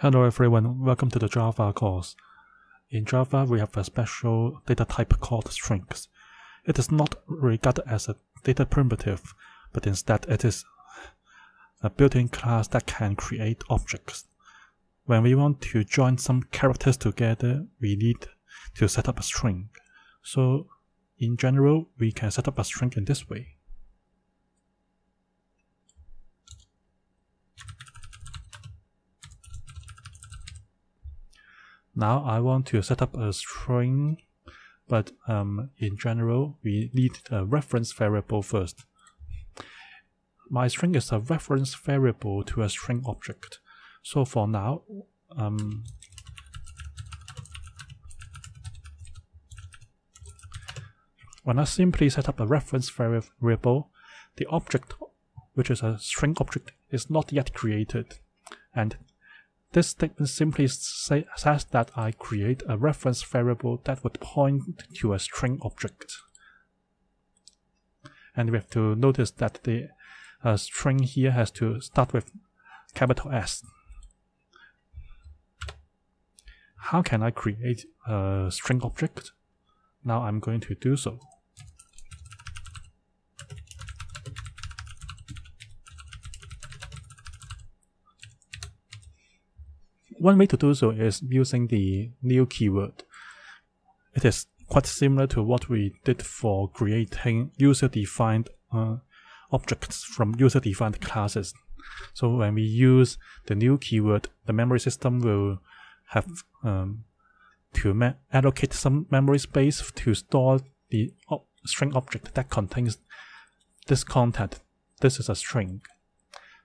Hello everyone, welcome to the Java course. In Java, we have a special data type called strings. It is not regarded as a data primitive, but instead it is a built-in class that can create objects. When we want to join some characters together, we need to set up a string. So in general, we can set up a string in this way. Now I want to set up a string, but um, in general, we need a reference variable first. My string is a reference variable to a string object. So for now, um, when I simply set up a reference variable, the object, which is a string object, is not yet created. And this statement simply say, says that I create a reference variable that would point to a string object. And we have to notice that the uh, string here has to start with capital S. How can I create a string object? Now I'm going to do so. One way to do so is using the new keyword. It is quite similar to what we did for creating user-defined uh, objects from user-defined classes. So when we use the new keyword, the memory system will have um, to allocate some memory space to store the string object that contains this content. This is a string.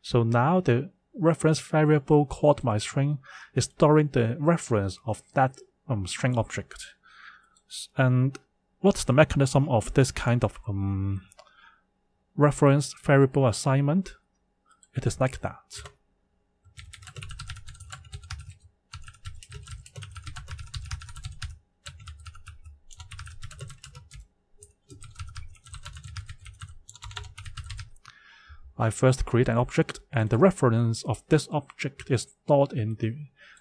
So now the reference variable called my string is storing the reference of that um, string object. And what's the mechanism of this kind of um, reference variable assignment? It is like that. I first create an object and the reference of this object is stored in the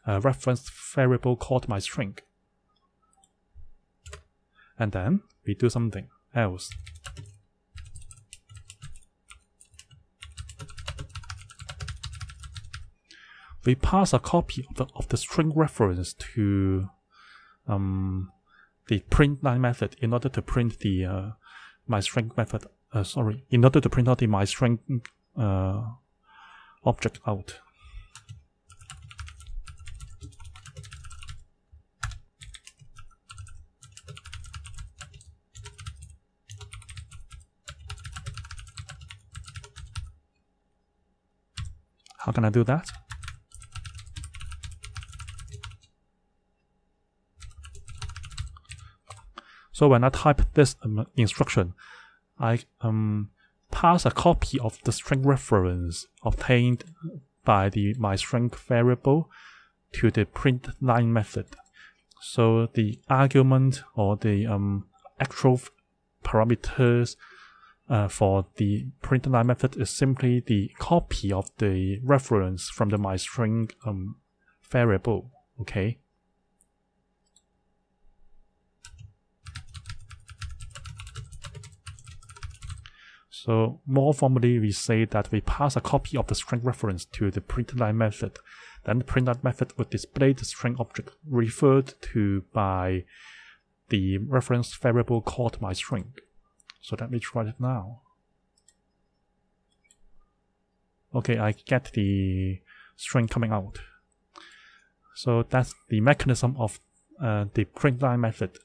uh, reference variable called my string. And then we do something else. We pass a copy of the, of the string reference to um, the print line method in order to print the uh, my string method uh, sorry, in order to print out the my string uh, object out. How can I do that? So when I type this um, instruction, I um, pass a copy of the string reference obtained by the my string variable to the print line method. So the argument or the um, actual parameters uh, for the print line method is simply the copy of the reference from the my string um, variable. Okay. So more formally, we say that we pass a copy of the string reference to the println method. Then the println method would display the string object referred to by the reference variable called my string. So let me try it now. Okay, I get the string coming out. So that's the mechanism of uh, the println method.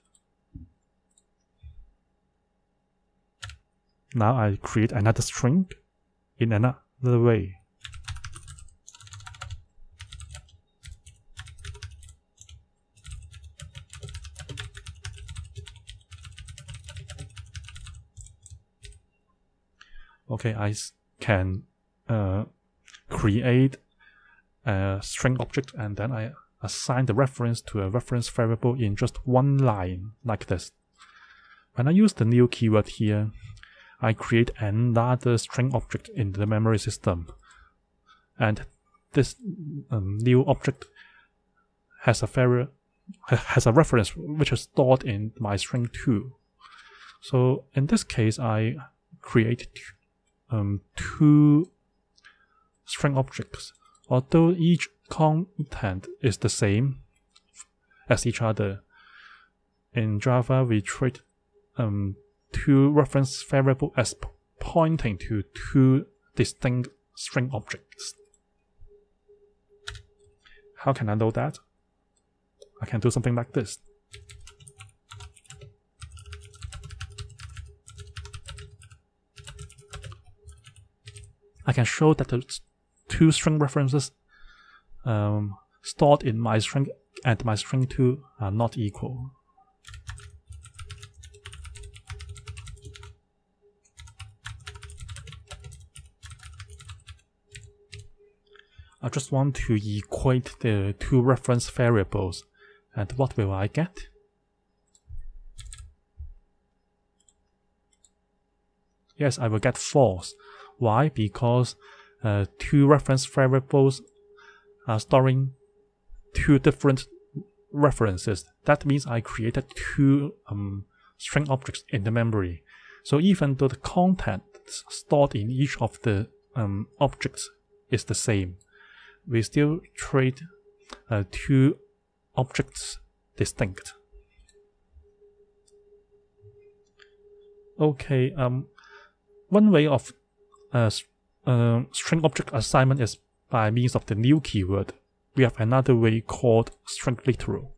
Now I create another string in another way. Okay, I can uh, create a string object and then I assign the reference to a reference variable in just one line like this. When I use the new keyword here, I create another string object in the memory system. And this um, new object has a vari- has a reference which is stored in my string 2. So in this case, I create um, two string objects. Although each content is the same as each other, in Java we treat um, two reference variables as pointing to two distinct string objects. How can I know that? I can do something like this. I can show that the two string references um, stored in my string and my string 2 are not equal. I just want to equate the two reference variables and what will I get? Yes, I will get false why? Because uh, two reference variables are storing two different references. That means I created two um, string objects in the memory. So even though the content stored in each of the um, objects is the same, we still treat uh, two objects distinct. Okay, um, one way of uh, uh, string object assignment is by means of the new keyword. We have another way called string literal.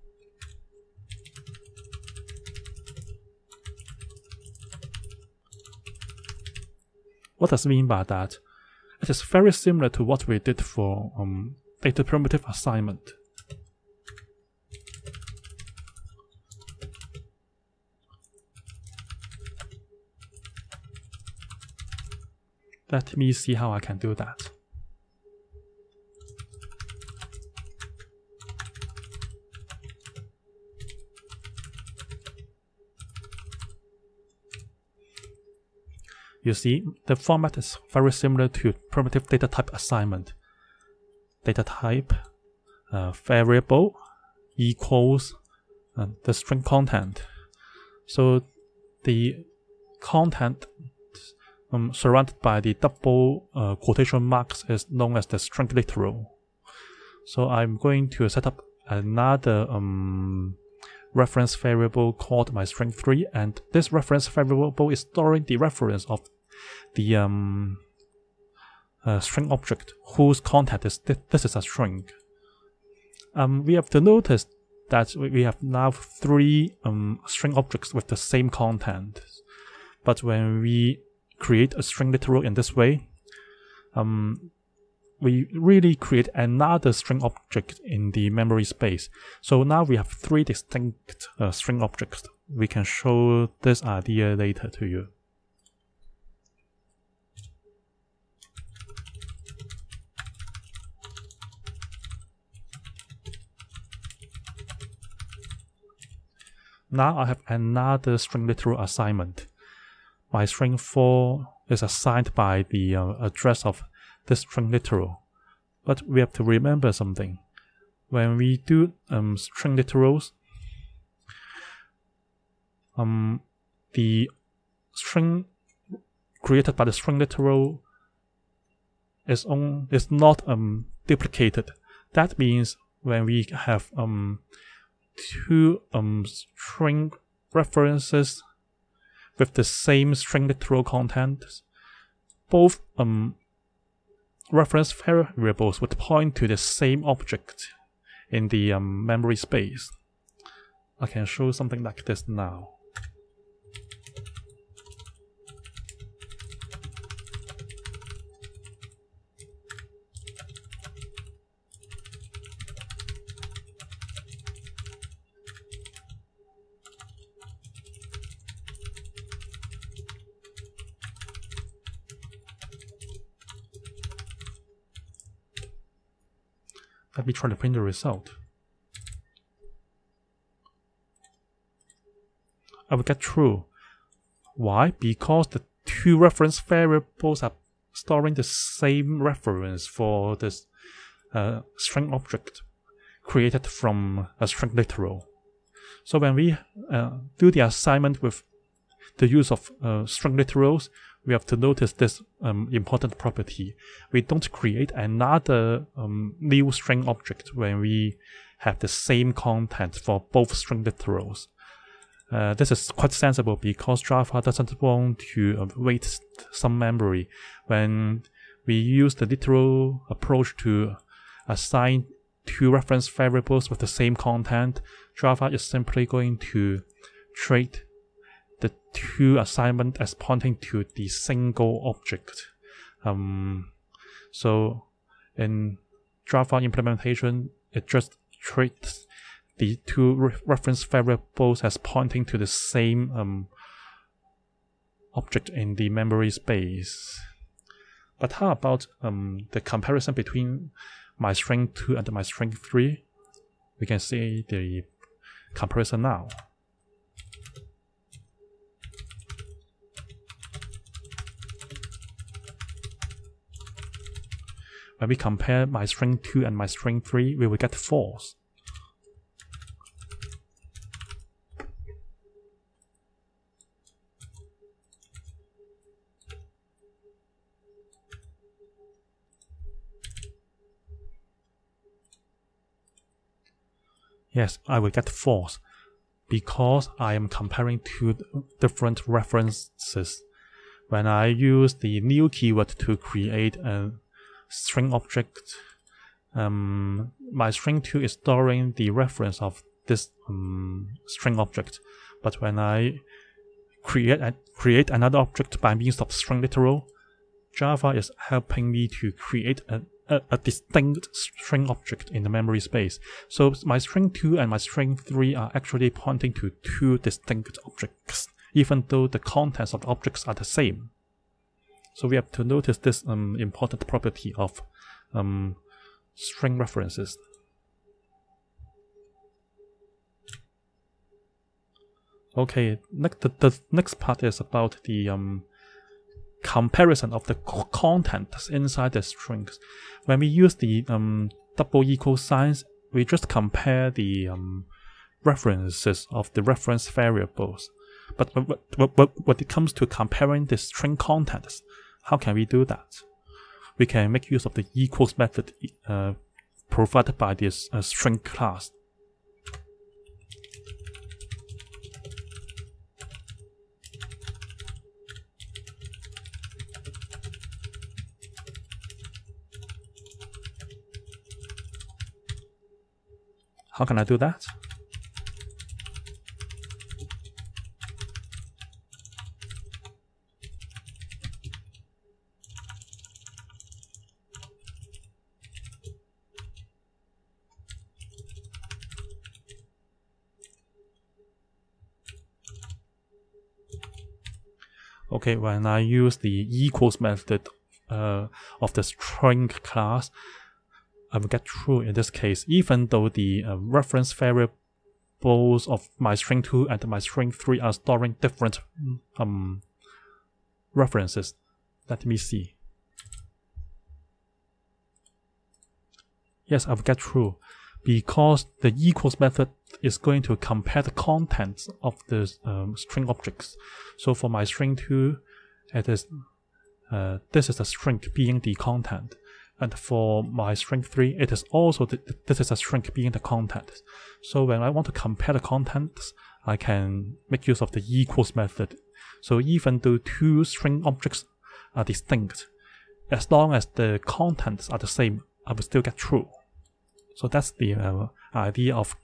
What does it mean by that? It is very similar to what we did for um, data primitive assignment. Let me see how I can do that. You see, the format is very similar to primitive data type assignment. Data type, uh, variable, equals, uh, the string content. So the content um, surrounded by the double uh, quotation marks is known as the string literal. So I'm going to set up another um, reference variable called my string3 and this reference variable is storing the reference of the um, uh, string object whose content is th this is a string. Um, we have to notice that we have now three um, string objects with the same content. But when we create a string literal in this way, um, we really create another string object in the memory space. So now we have three distinct uh, string objects. We can show this idea later to you. Now I have another string literal assignment my string 4 is assigned by the uh, address of this string literal. But we have to remember something. When we do um, string literals, um, the string created by the string literal is on is not um duplicated. That means when we have um two um string references with the same string literal content, both um, reference variables would point to the same object in the um, memory space. I can show something like this now. Me try to print the result. I will get true. Why? Because the two reference variables are storing the same reference for this a string object created from a string literal. So when we uh, do the assignment with the use of uh, string literals, we have to notice this um, important property. We don't create another um, new string object when we have the same content for both string literals. Uh, this is quite sensible because Java doesn't want to uh, waste some memory when we use the literal approach to assign two reference variables with the same content. Java is simply going to treat two assignment as pointing to the single object. Um, so in Java implementation, it just treats the two re reference variables as pointing to the same um, object in the memory space. But how about um, the comparison between my string 2 and my string 3? We can see the comparison now. When we compare my string 2 and my string 3, we will get false. Yes, I will get false because I am comparing two different references. When I use the new keyword to create a string object, um, my string 2 is storing the reference of this um, string object. But when I create, a, create another object by means of string literal, Java is helping me to create a a, a, distinct string object in the memory space. So my string 2 and my string 3 are actually pointing to two distinct objects, even though the contents of the objects are the same. So we have to notice this um, important property of um, string references. Okay, next, the, the next part is about the um, comparison of the contents inside the strings. When we use the um, double equal signs, we just compare the um, references of the reference variables. But when it comes to comparing the string contents, how can we do that? We can make use of the equals method uh, provided by this uh, string class. How can I do that? Okay, when I use the equals method uh, of the string class, I will get true in this case, even though the uh, reference variables of my string 2 and my string 3 are storing different um, references. Let me see. Yes, I will get true because the equals method is going to compare the contents of the um, string objects. So for my string 2, it is uh, this is the string being the content. And for my string 3, it is also, the, this is a string being the content. So when I want to compare the contents, I can make use of the equals method. So even though two string objects are distinct, as long as the contents are the same, I will still get true. So that's the uh, idea of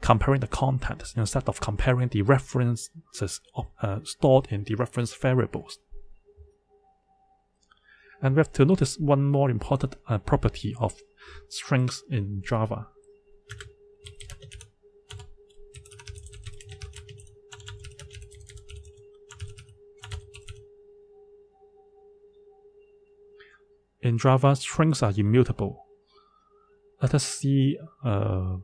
comparing the contents instead of comparing the references uh, stored in the reference variables. And we have to notice one more important uh, property of strings in Java. In Java, strings are immutable. Let us see uh,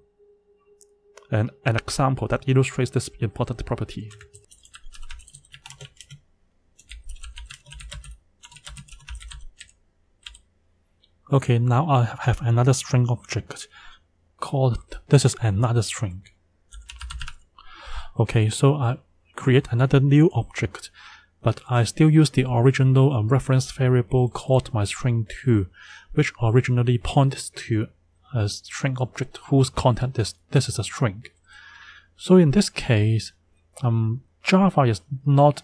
an, an example that illustrates this important property. Okay, now I have another string object called this is another string. Okay, so I create another new object, but I still use the original uh, reference variable called my string2, which originally points to a string object whose content is this is a string. So in this case, um, Java is not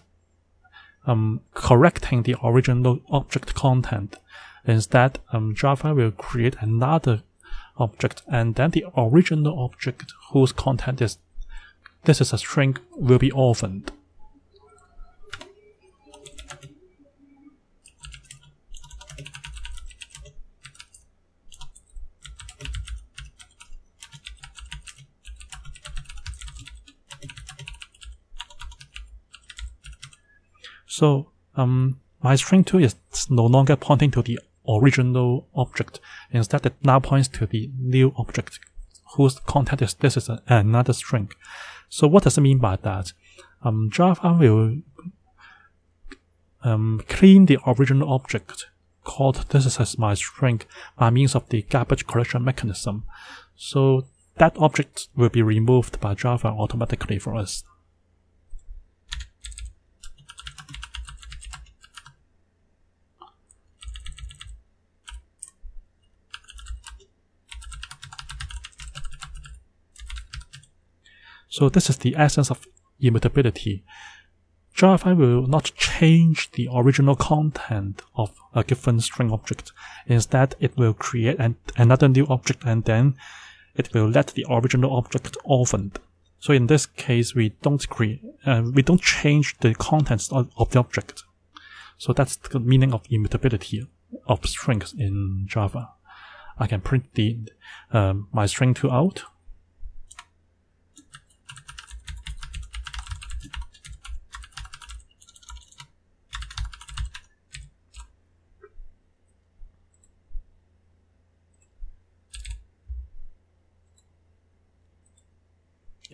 um, correcting the original object content. Instead, um, Java will create another object and then the original object whose content is this is a string will be orphaned. So um, my string2 is no longer pointing to the original object. Instead, it now points to the new object whose content is this is another string. So what does it mean by that? Um, Java will um, clean the original object called this is my string by means of the garbage collection mechanism. So that object will be removed by Java automatically for us. So this is the essence of immutability. Java will not change the original content of a given string object. Instead, it will create an, another new object and then it will let the original object orphaned. So in this case, we don't create, uh, we don't change the contents of, of the object. So that's the meaning of immutability of strings in Java. I can print the um, my string2 out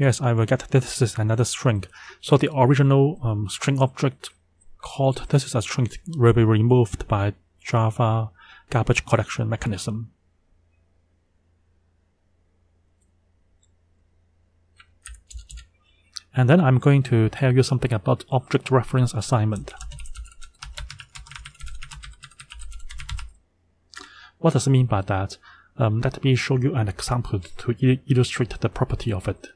Yes, I will get this is another string. So the original um, string object called this is a string will be removed by Java garbage collection mechanism. And then I'm going to tell you something about object reference assignment. What does it mean by that? Um, let me show you an example to illustrate the property of it.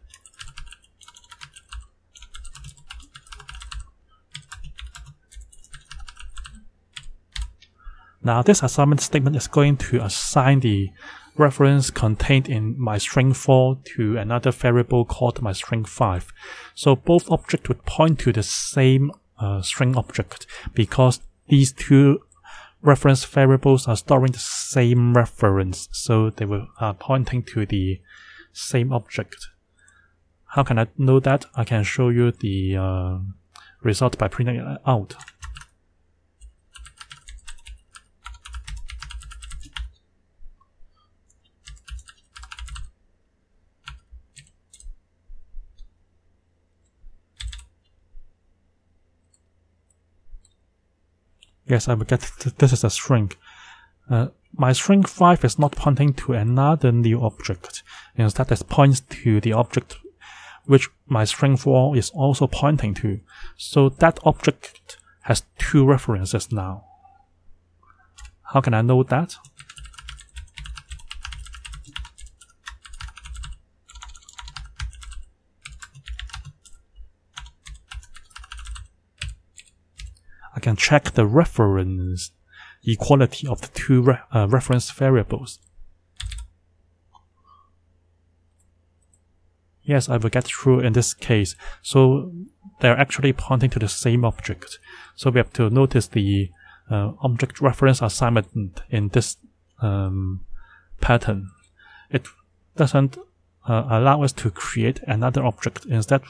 Now this assignment statement is going to assign the reference contained in my string 4 to another variable called my string 5. So both objects would point to the same uh, string object because these two reference variables are storing the same reference. So they were uh, pointing to the same object. How can I know that? I can show you the uh, result by printing it out. Yes, I will get this is a string. Uh, my string 5 is not pointing to another new object. Instead, it points to the object which my string 4 is also pointing to. So that object has two references now. How can I know that? I can check the reference equality of the two re uh, reference variables. Yes, I will get true in this case. So they're actually pointing to the same object. So we have to notice the uh, object reference assignment in this um, pattern. It doesn't uh, allow us to create another object. Instead,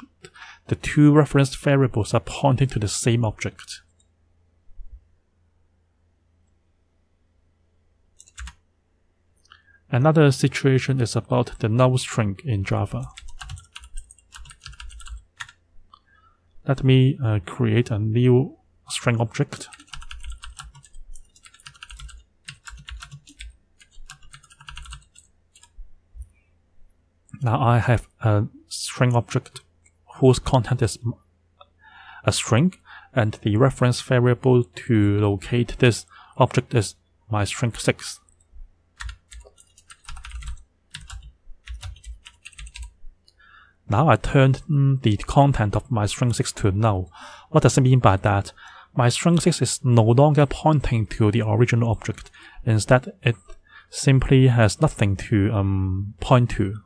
the two reference variables are pointing to the same object. Another situation is about the null string in Java. Let me uh, create a new string object. Now I have a string object whose content is a string and the reference variable to locate this object is my string 6. Now I turned the content of my string 6 to null. What does it mean by that? My string 6 is no longer pointing to the original object. Instead, it simply has nothing to um, point to.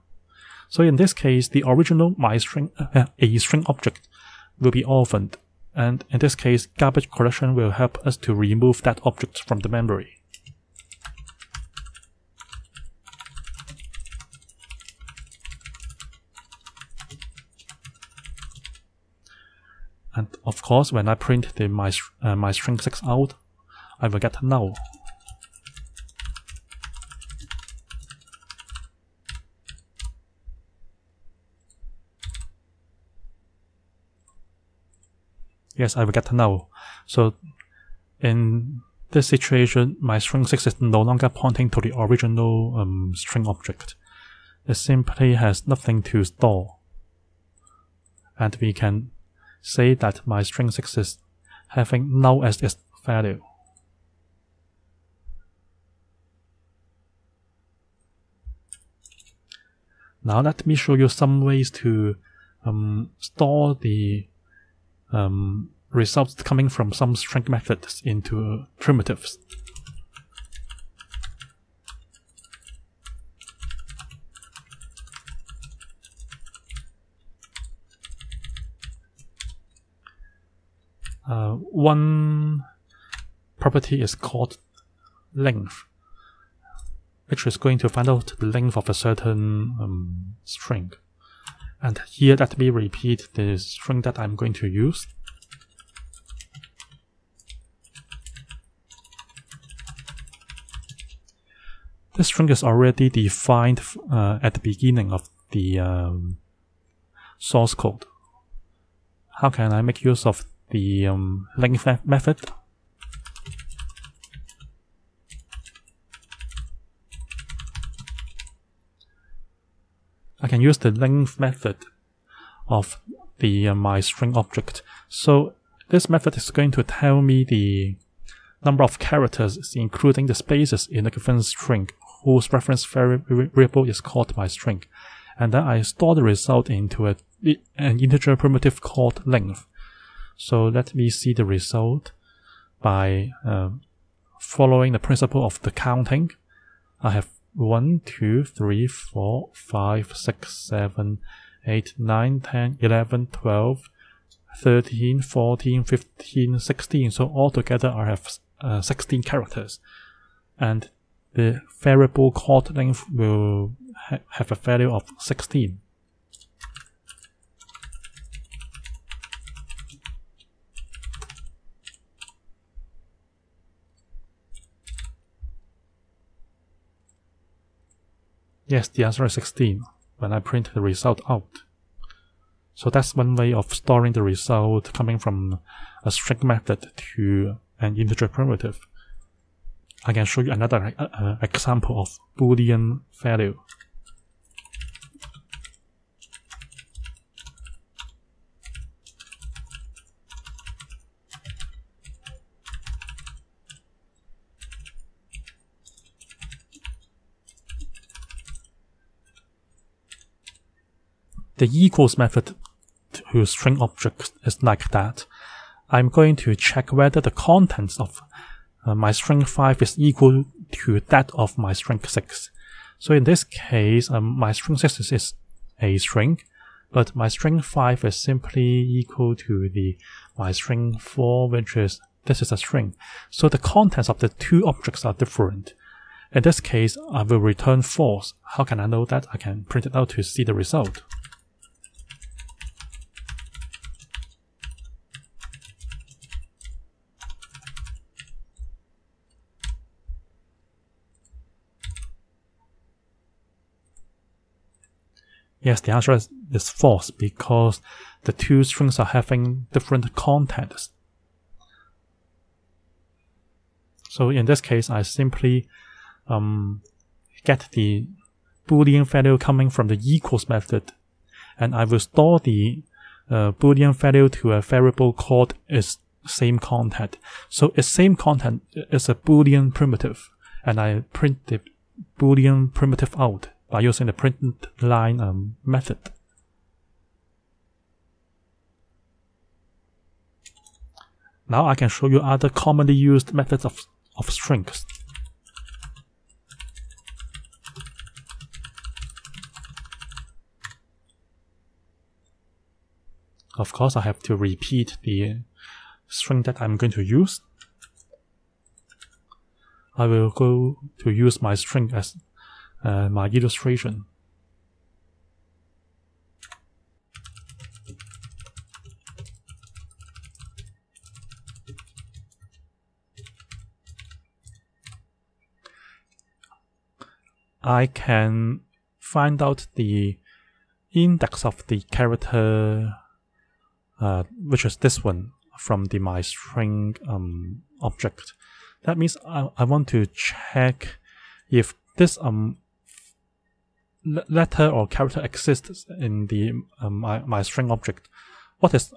So in this case, the original my string, uh, a string object will be orphaned. And in this case, garbage collection will help us to remove that object from the memory. And of course, when I print the my, uh, my string 6 out, I will get null. Yes, I will get null. So in this situation, my string 6 is no longer pointing to the original um, string object. It simply has nothing to store. And we can say that my string 6 is having null as its value. Now let me show you some ways to um, store the um, results coming from some string methods into primitives. Uh, one property is called length, which is going to find out the length of a certain um, string. And here let me repeat the string that I'm going to use. This string is already defined uh, at the beginning of the um, source code. How can I make use of the um, length method? I can use the length method of the uh, my string object. So this method is going to tell me the number of characters, including the spaces in a given string, whose reference variable is called my string. And then I store the result into a, an integer primitive called length. So let me see the result by uh, following the principle of the counting. I have 1, 2, 3, 4, 5, 6, 7, 8, 9, 10, 11, 12, 13, 14, 15, 16. So altogether I have uh, 16 characters. And the variable called length will ha have a value of 16. Yes, the answer is 16 when I print the result out. So that's one way of storing the result coming from a string method to an integer primitive. I can show you another uh, uh example of boolean value. The equals method to string object is like that. I'm going to check whether the contents of uh, my string 5 is equal to that of my string 6. So in this case, um, my string 6 is a string, but my string 5 is simply equal to the my string 4, which is this is a string. So the contents of the two objects are different. In this case, I will return false. How can I know that? I can print it out to see the result. Yes, the answer is, is false because the two strings are having different contents. So in this case, I simply um, get the boolean value coming from the equals method and I will store the uh, boolean value to a variable called is same content. So its same content is a boolean primitive and I print the boolean primitive out by using the print line um, method. Now I can show you other commonly used methods of, of strings. Of course, I have to repeat the string that I'm going to use. I will go to use my string as uh, my illustration. I can find out the index of the character uh, which is this one from the my string um, object. That means I, I want to check if this um letter or character exists in the um, my, my string object. What is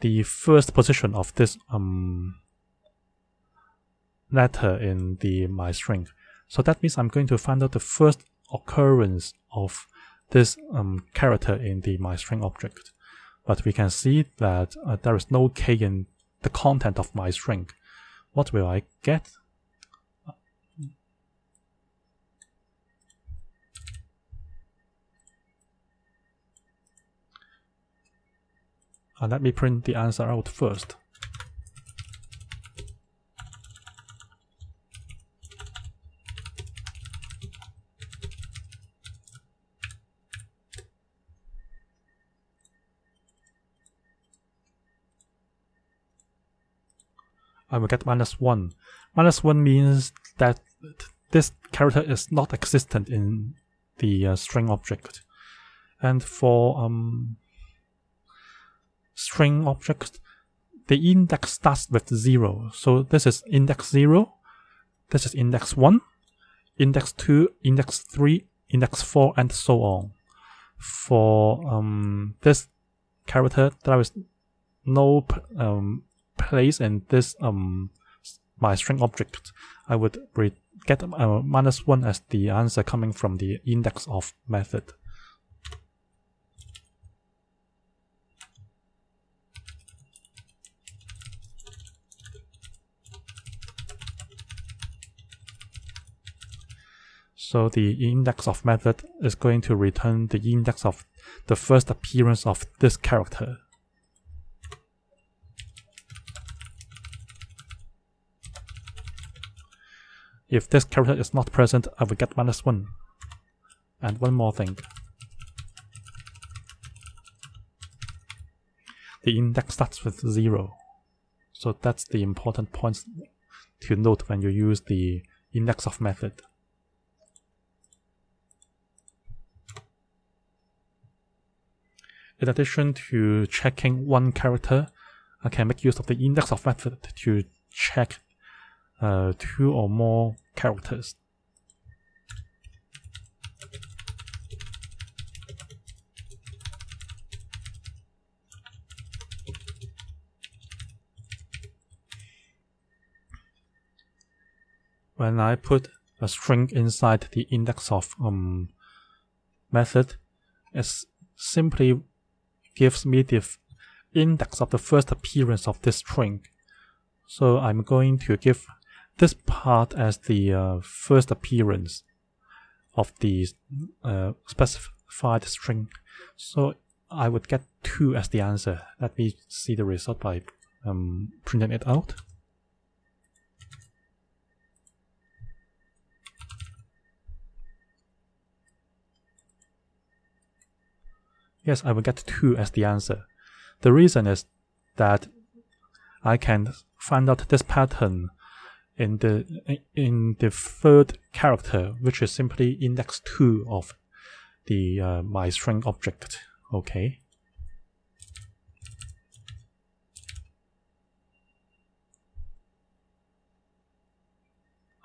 the first position of this um letter in the my string? So that means I'm going to find out the first occurrence of this um, character in the my string object but we can see that uh, there is no k in the content of my string. What will I get? Uh, let me print the answer out first. I will get minus 1. Minus 1 means that this character is not existent in the uh, string object. And for um, string object, the index starts with 0. So this is index 0, this is index 1, index 2, index 3, index 4, and so on. For um, this character, there is no um, place in this um my string object, I would get uh, minus 1 as the answer coming from the index of method. So the index of method is going to return the index of the first appearance of this character. If this character is not present, I will get minus 1. And one more thing. The index starts with 0. So that's the important points to note when you use the index of method. In addition to checking one character, I can make use of the index of method to check uh, two or more characters. When I put a string inside the index of um, method, it simply gives me the index of the first appearance of this string. So I'm going to give this part as the uh, first appearance of the uh, specified string. So I would get 2 as the answer. Let me see the result by um, printing it out. Yes, I will get 2 as the answer. The reason is that I can find out this pattern in the in the third character, which is simply index two of the uh, my string object. Okay.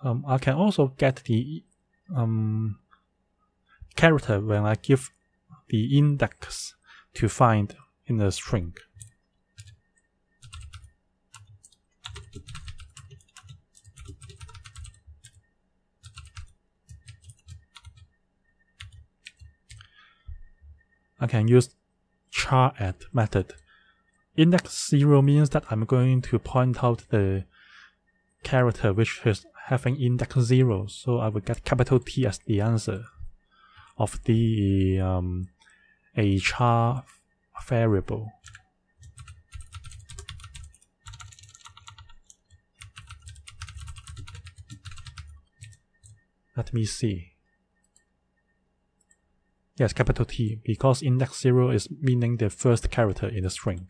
Um, I can also get the um, character when I give the index to find in the string. I can use char at method. Index 0 means that I'm going to point out the character which is having index 0. So I will get capital T as the answer of the um, a char variable. Let me see. Yes, capital T, because index 0 is meaning the first character in the string.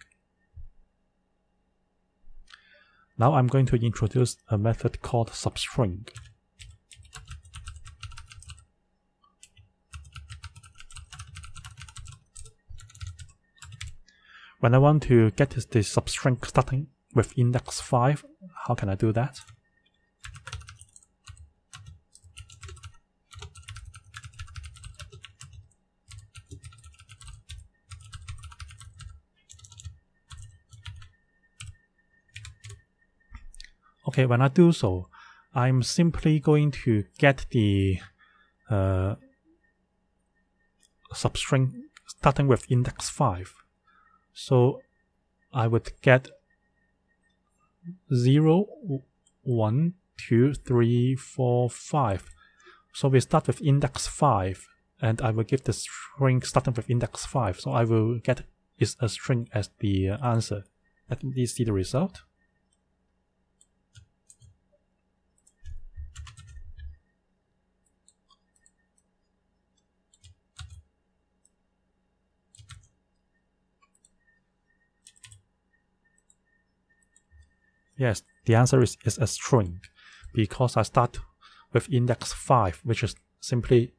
Now I'm going to introduce a method called substring. When I want to get the substring starting with index 5, how can I do that? Okay, when I do so, I'm simply going to get the uh, substring starting with index 5. So I would get 0, 1, 2, 3, 4, 5. So we start with index 5 and I will give the string starting with index 5. So I will get is a string as the answer. Let me see the result. Yes, the answer is, is a string because I start with index 5, which is simply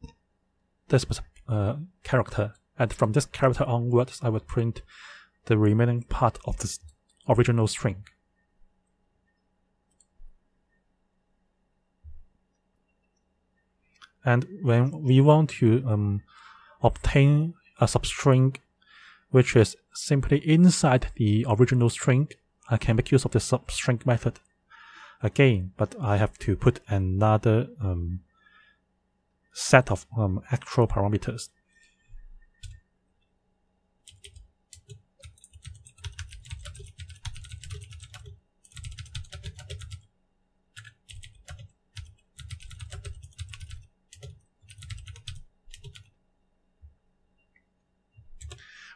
this uh, character. And from this character onwards, I would print the remaining part of this original string. And when we want to um, obtain a substring which is simply inside the original string, I can make use of the substring method again, but I have to put another um, set of um, actual parameters.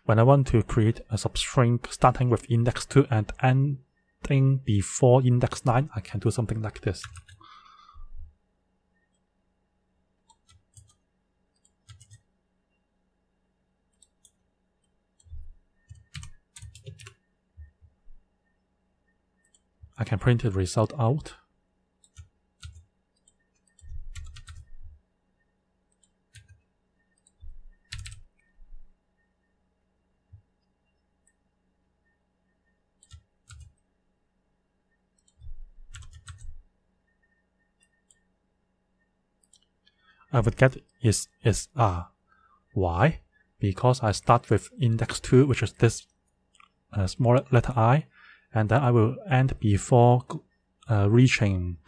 When I want to create a substring starting with index 2 and ending before index 9, I can do something like this. I can print the result out. I would get is is R. Why? Because I start with index 2, which is this uh, small letter i, and then I will end before uh, reaching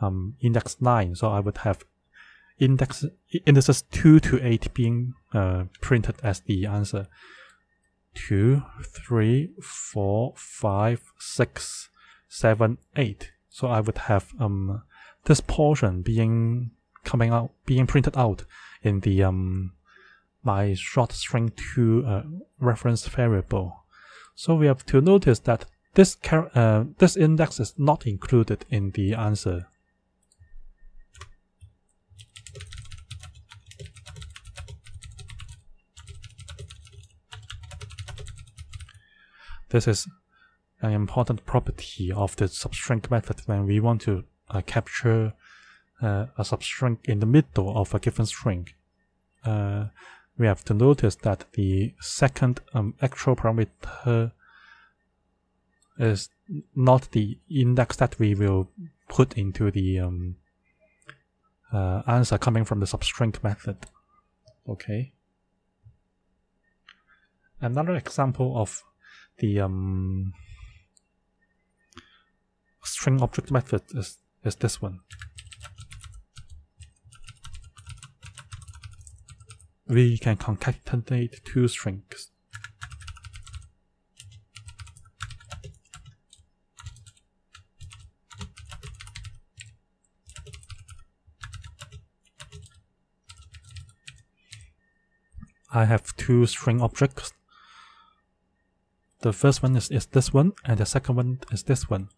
um, index 9. So I would have index indices 2 to 8 being uh, printed as the answer. 2, 3, 4, 5, 6, 7, 8. So I would have um, this portion being coming out, being printed out in the um, my short string to uh, reference variable. So we have to notice that this uh, this index is not included in the answer. This is an important property of the substring method when we want to uh, capture uh, a substring in the middle of a given string, uh, we have to notice that the second um, actual parameter is not the index that we will put into the um, uh, answer coming from the substring method. Okay. Another example of the um, string object method is, is this one. We can concatenate two strings. I have two string objects. The first one is, is this one, and the second one is this one.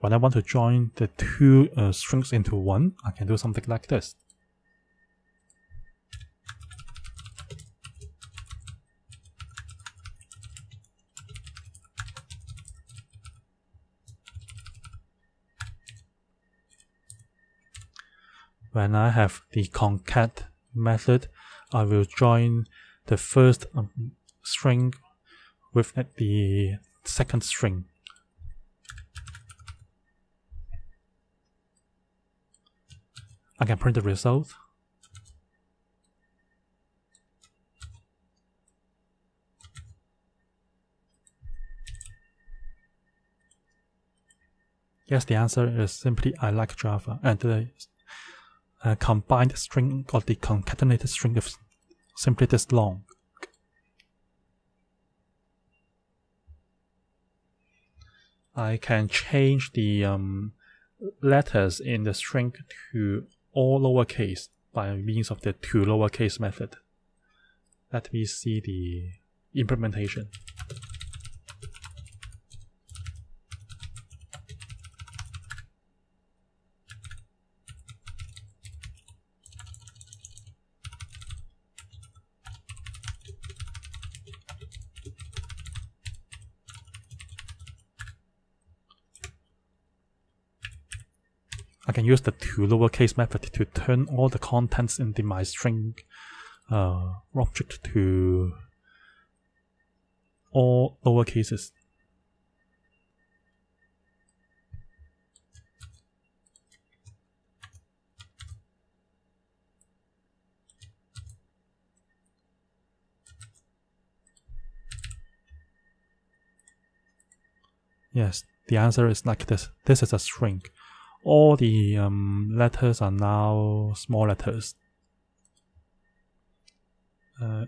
When I want to join the two uh, strings into one, I can do something like this. When I have the concat method, I will join the first um, string with the second string. I can print the result. Yes, the answer is simply I like Java and the uh, combined string or the concatenated string is simply this long. I can change the um, letters in the string to all lowercase by means of the to lowercase method. Let me see the implementation. Can use the to lowercase method to turn all the contents in the my string uh, object to all lowercases. Yes, the answer is like this. This is a string all the um, letters are now small letters. Uh,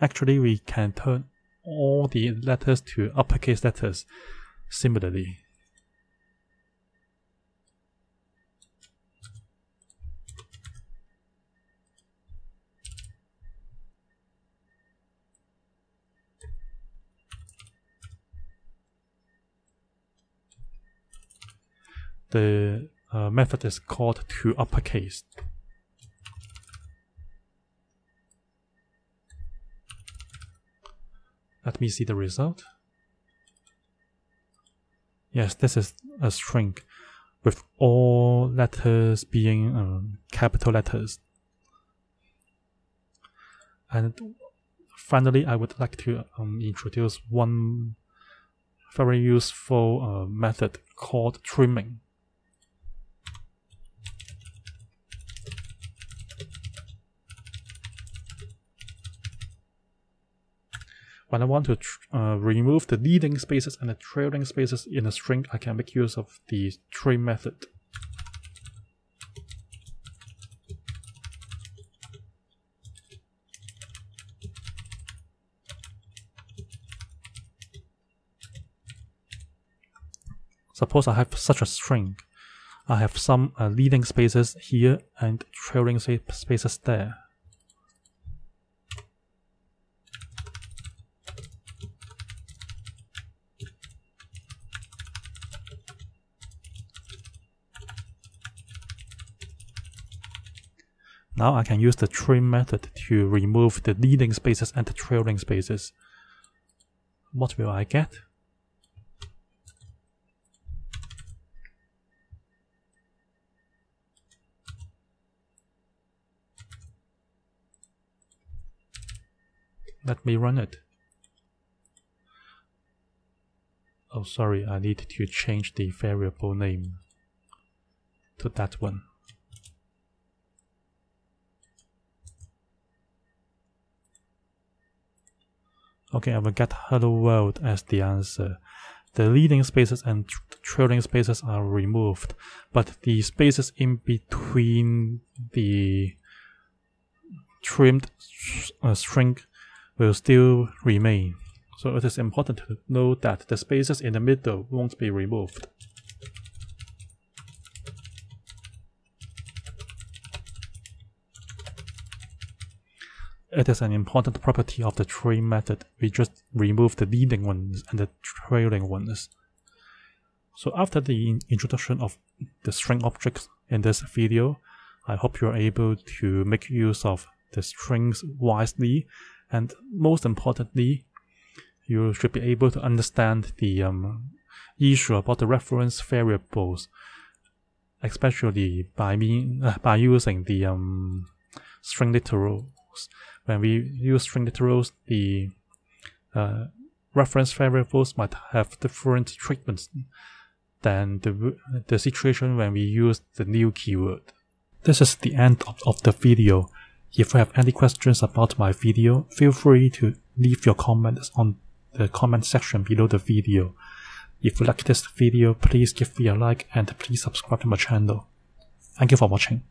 actually, we can turn all the letters to uppercase letters similarly. The uh, method is called to uppercase. Let me see the result. Yes, this is a string with all letters being um, capital letters. And finally, I would like to um, introduce one very useful uh, method called trimming. When I want to uh, remove the leading spaces and the trailing spaces in a string, I can make use of the trim method. Suppose I have such a string. I have some uh, leading spaces here and trailing spaces there. Now I can use the trim method to remove the leading spaces and the trailing spaces. What will I get? Let me run it. Oh, sorry, I need to change the variable name to that one. Okay, I will get hello world as the answer. The leading spaces and trailing spaces are removed, but the spaces in between the trimmed uh, string will still remain. So it is important to know that the spaces in the middle won't be removed. It is an important property of the trim method. We just remove the leading ones and the trailing ones. So after the introduction of the string objects in this video, I hope you're able to make use of the strings wisely and most importantly, you should be able to understand the um, issue about the reference variables, especially by mean uh, by using the um, string literals. When we use string literals, the uh, reference variables might have different treatments than the, the situation when we use the new keyword. This is the end of, of the video. If you have any questions about my video, feel free to leave your comments on the comment section below the video. If you like this video, please give me a like and please subscribe to my channel. Thank you for watching.